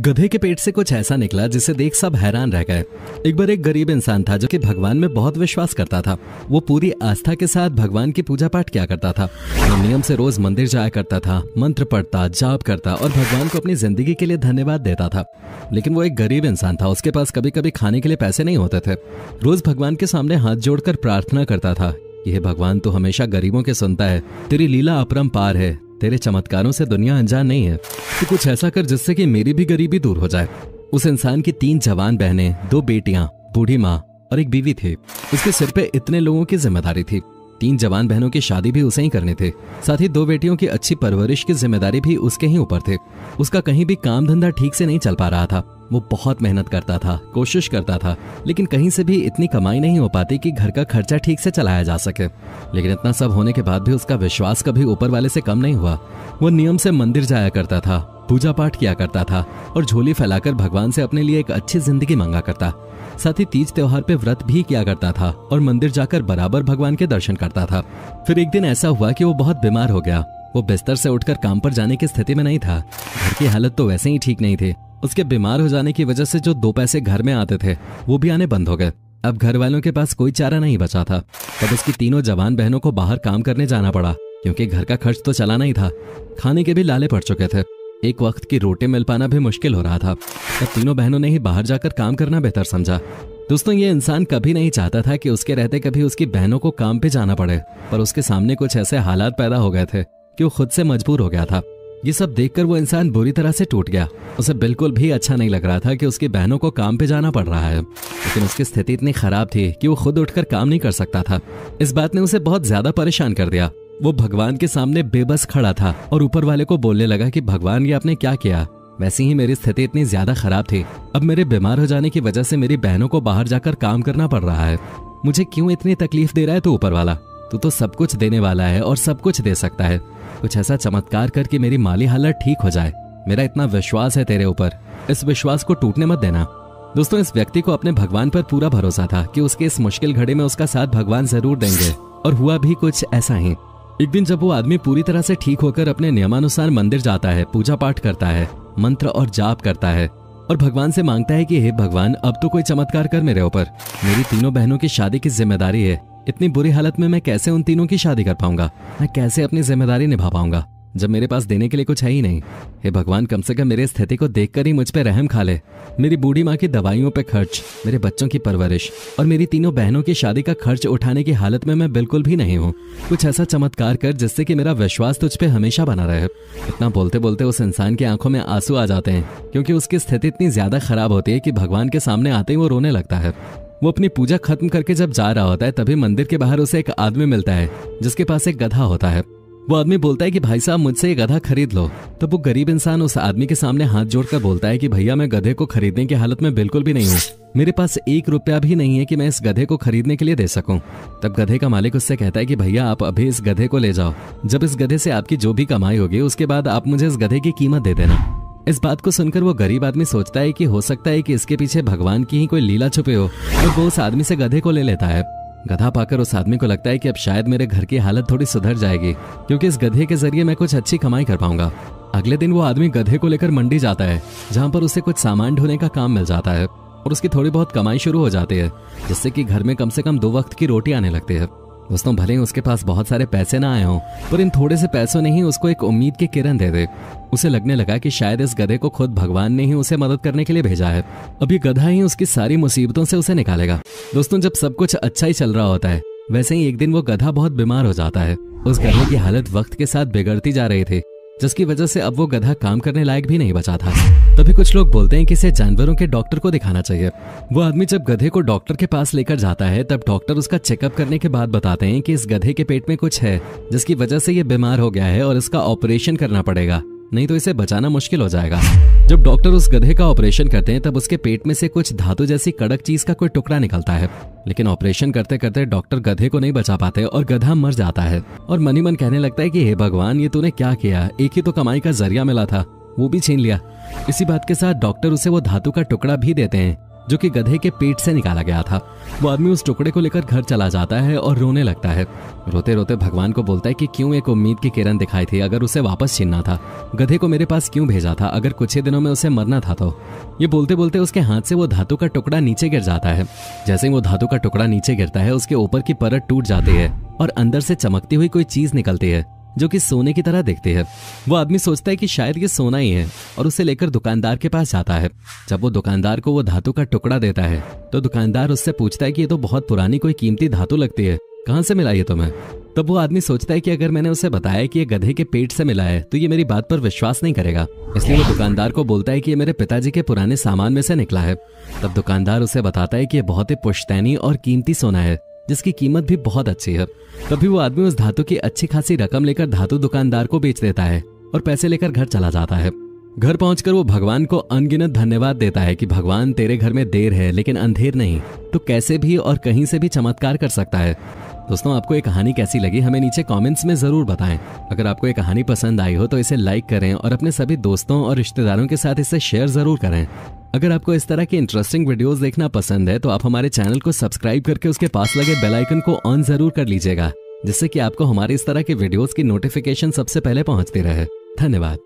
गधे के पेट से कुछ ऐसा निकला जिसे देख सब हैरान रह गए। एक बार एक गरीब इंसान था जो कि भगवान में बहुत विश्वास करता था। वो पूरी आस्था के साथ भगवान की पूजा पाठ किया करता था। वो नियम से रोज मंदिर जाया करता था, मंत्र पढ़ता, जाप करता और भगवान को अपनी ज़िंदगी के लिए धन्यवाद देता था। लेकिन वो एक गरीब इंसान था, उसके पास कभी कभी खाने के लिए पैसे नहीं होते थे। रोज भगवान के सामने हाथ जोड़कर प्रार्थना करता था यह भगवान तो हमेशा गरीबों के सुनता है, तेरी लीला अपरंपार है तेरे चमत्कारों से दुनिया अनजान नहीं है। तो कुछ ऐसा कर जिससे कि मेरी भी गरीबी दूर हो जाए। उस इंसान की तीन जवान बहनें, दो बेटियाँ, बूढ़ी माँ और एक बीवी थी। उसके सिर पे इतने लोगों की ज़िम्मेदारी थी। तीन जवान बहनों की शादी भी उसे ही करने थे। साथ ही दो बेटियों की अच्छी परवरिश की ज़िम्मेदारी भी उसके ही ऊपर थे। उसका कहीं भी काम धंधा ठीक से नहीं चल पा रहा था। वो बहुत मेहनत करता था, कोशिश करता था, लेकिन कहीं से भी इतनी कमाई नहीं हो पाती कि घर का खर्चा ठीक से चलाया जा सके। लेकिन इतना सब होने के बाद भी उसका विश्वास कभी ऊपर वाले से कम नहीं हुआ। वो नियम से मंदिर जाया करता था, पूजा पाठ किया करता था और झोली फैलाकर भगवान से अपने लिए एक अच्छी ज़िंदगी मांगा करता। साथ ही तीज त्योहार पे व्रत भी किया करता था और मंदिर जाकर बराबर भगवान के दर्शन करता था। फिर एक दिन ऐसा हुआ कि वो बहुत बीमार हो गया। वो बिस्तर से उठकर काम पर जाने की स्थिति में नहीं था। घर की हालत तो वैसे ही ठीक नहीं थी। उसके बीमार हो जाने की वजह से जो दो पैसे घर में आते थे, वो भी आने बंद हो गए। अब घर वालों के पास कोई चारा नहीं बचा था। तब उसकी तीनों जवान बहनों को बाहर काम करने जाना पड़ा, क्योंकि घर का खर्च तो चलाना ही था। खाने के भी लाले पड़ चुके थे। एक वक्त की रोटी मिल पाना भी मुश्किल हो रहा था। तब तीनों बहनों ने ही बाहर जाकर काम करना बेहतर समझा। दोस्तों, ये इंसान कभी नहीं चाहता था कि उसके रहते कभी उसकी बहनों को काम पे जाना पड़े, पर उसके सामने कुछ ऐसे हालात पैदा हो गए थे कि वो खुद से मजबूर हो गया था। ये सब देखकर वो इंसान बुरी तरह से टूट गया। उसे बिल्कुल भी अच्छा नहीं लग रहा था कि उसकी बहनों को काम पे जाना पड़ रहा है। लेकिन उसकी स्थिति इतनी खराब थी कि वो खुद उठकर काम नहीं कर सकता था। इस बात ने उसे बहुत ज़्यादा परेशान कर दिया। वो भगवान के सामने बेबस खड़ा था और ऊपर वाले को बोलने लगा कि, भगवान, ये आपने क्या किया? वैसे ही मेरी स्थिति इतनी ज़्यादा खराब थी। अब मेरे बीमार हो जाने की वजह से मेरी बहनों को बाहर जाकर काम करना पड़ रहा है। मुझे क्यों इतनी तकलीफ़ दे रहा है तू ऊपर वाला? तू तो सब कुछ देने वाला है और सब कुछ दे सकता है। कुछ ऐसा चमत्कार कर मेरी माली हालत ठीक हो जाए। मेरा इतना विश्वास है तेरे ऊपर। इस विश्वास को टूटने मत देना। दोस्तों, इस व्यक्ति को अपने भगवान पर पूरा भरोसा था कि उसके इस मुश्किल घड़ी में उसका साथ भगवान ज़रूर देंगे। और हुआ भी कुछ ऐसा ही। एक दिन जब वो आदमी पूरी तरह से ठीक होकर अपने नियमानुसार मंदिर जाता है पूजा पाठ करता है, मंत्र और जाप करता है और भगवान से माँगता है कि, हे भगवान, अब तो कोई चमत्कार कर मेरे ऊपर। मेरी तीनों बहनों की शादी की ज़िम्मेदारी है। इतनी बुरी हालत में मैं कैसे उन तीनों की शादी कर पाऊँगा? मैं कैसे अपनी ज़िम्मेदारी निभा पाऊँगा? जब मेरे पास देने के लिए कुछ है ही नहीं। हे भगवान, कम से कम मेरे स्थिति को देखकर ही मुझ पे रहम खा ले। मेरी बूढ़ी माँ की दवाइयों पे खर्च, मेरे बच्चों की परवरिश और मेरी तीनों बहनों की शादी का खर्च उठाने की हालत में मैं बिल्कुल भी नहीं हूँ। कुछ ऐसा चमत्कार कर जिससे कि मेरा विश्वास तुझ पे हमेशा बना रहे। इतना बोलते बोलते उस इंसान की आँखों में आँसू आ जाते हैं, क्योंकि उसकी स्थिति इतनी ज़्यादा खराब होती है कि भगवान के सामने आते ही वो रोने लगता है। वो अपनी पूजा खत्म करके जब जा रहा होता है, तभी मंदिर के बाहर उसे एक आदमी मिलता है, जिसके पास एक गधा होता है। वो आदमी बोलता है कि भाई साहब, मुझसे ये गधा खरीद लो। तब वो गरीब इंसान उस आदमी के सामने हाथ जोड़कर बोलता है कि भैया, मैं गधे को खरीदने की हालत में बिल्कुल भी नहीं हूँ। मेरे पास एक रुपया भी नहीं है कि मैं इस गधे को खरीदने के लिए दे सकूँ। तब गधे का मालिक उससे कहता है कि भैया, आप अभी इस गधे को ले जाओ। जब इस गधे से आपकी जो भी कमाई होगी, उसके बाद आप मुझे इस गधे की कीमत दे देना। इस बात को सुनकर वो गरीब आदमी सोचता है कि हो सकता है कि इसके पीछे भगवान की ही कोई लीला छुपे हो। और वो उस आदमी से गधे को ले लेता है। गधा पाकर उस आदमी को लगता है कि अब शायद मेरे घर की हालत थोड़ी सुधर जाएगी, क्योंकि इस गधे के ज़रिए मैं कुछ अच्छी कमाई कर पाऊँगा। अगले दिन वो आदमी गधे को लेकर मंडी जाता है, जहाँ पर उसे कुछ सामान ढोने का काम मिल जाता है, और उसकी थोड़ी बहुत कमाई शुरू हो जाती है, जिससे कि घर में कम से कम दो वक्त की रोटी आने लगती है। दोस्तों भले ही उसके पास बहुत सारे पैसे ना आए हों, पर इन थोड़े से पैसों ने ही उसको एक उम्मीद की किरण दे दे। उसे लगने लगा कि शायद इस गधे को खुद भगवान ने ही उसे मदद करने के लिए भेजा है। अब ये गधा ही उसकी सारी मुसीबतों से उसे निकालेगा। दोस्तों, जब सब कुछ अच्छा ही चल रहा होता है, वैसे ही एक दिन वो गधा बहुत बीमार हो जाता है। उस गधे की हालत वक्त के साथ बिगड़ती जा रही थी। जिसकी वजह से अब वो गधा काम करने लायक भी नहीं बचा था। तभी कुछ लोग बोलते हैं कि इसे जानवरों के डॉक्टर को दिखाना चाहिए। वो आदमी जब गधे को डॉक्टर के पास लेकर जाता है, तब डॉक्टर उसका चेकअप करने के बाद बताते हैं कि इस गधे के पेट में कुछ है, जिसकी वजह से ये बीमार हो गया है और इसका ऑपरेशन करना पड़ेगा। नहीं तो इसे बचाना मुश्किल हो जाएगा। जब डॉक्टर उस गधे का ऑपरेशन करते हैं, तब उसके पेट में से कुछ धातु जैसी कड़क चीज़ का कोई टुकड़ा निकलता है। लेकिन ऑपरेशन करते करते डॉक्टर गधे को नहीं बचा पाते और गधा मर जाता है। और मनी मन कहने लगता है कि, हे भगवान, ये तूने क्या किया? एक ही तो कमाई का ज़रिया मिला था। वो भी छीन लिया। इसी बात के साथ डॉक्टर उसे वो धातु का टुकड़ा भी देते हैं। जो कि गधे के पेट से निकाला गया था। वो आदमी उस टुकड़े को लेकर घर चला जाता है और रोने लगता है। रोते रोते भगवान को बोलता है कि क्यों एक उम्मीद की किरण दिखाई थी? अगर उसे वापस छीनना था, गधे को मेरे पास क्यों भेजा था? अगर कुछ ही दिनों में उसे मरना था तो? ये बोलते बोलते उसके हाथ से वो धातु का टुकड़ा नीचे गिर जाता है। जैसे ही वो धातु का टुकड़ा नीचे गिरता है, उसके ऊपर की परत टूट जाती है और अंदर से चमकती हुई कोई चीज़ निकलती है। जो कि सोने की तरह दिखती है। वो आदमी सोचता है कि शायद ये सोना ही है और उसे लेकर दुकानदार के पास जाता है। जब वो दुकानदार को वो धातु का टुकड़ा देता है तो दुकानदार उससे पूछता है कि ये तो बहुत पुरानी कोई कीमती धातु लगती है। कहाँ से मिला ये तुम्हें? तब वो आदमी सोचता है कि अगर मैंने उसे बताया कि ये गधे के पेट से मिला है तो ये मेरी बात पर विश्वास नहीं करेगा। इसलिए वो दुकानदार को बोलता है कि ये मेरे पिताजी के पुराने सामान में से निकला है। तब दुकानदार उसे बताता है कि ये बहुत ही पुश्तैनी और कीमती सोना है। जिसकी कीमत भी बहुत अच्छी है। तभी वो आदमी उस धातु की अच्छी खासी रकम लेकर धातु दुकानदार को बेच देता है और पैसे लेकर घर चला जाता है। घर पहुंचकर वो भगवान को अनगिनत धन्यवाद देता है कि, भगवान, तेरे घर में देर है, लेकिन अंधेर नहीं। तो कैसे भी और कहीं से भी चमत्कार कर सकता है। दोस्तों, आपको ये कहानी कैसी लगी, हमें नीचे कमेंट्स में ज़रूर बताएँ। अगर आपको ये कहानी पसंद आई हो तो इसे लाइक करें और अपने सभी दोस्तों और रिश्तेदारों के साथ इसे शेयर ज़रूर करें। अगर आपको इस तरह के इंटरेस्टिंग वीडियोस देखना पसंद है तो आप हमारे चैनल को सब्सक्राइब करके उसके पास लगे बेल आइकन को ऑन ज़रूर कर लीजिएगा, जिससे कि आपको हमारे इस तरह के वीडियोस की नोटिफिकेशन सबसे पहले पहुँचती रहे। धन्यवाद।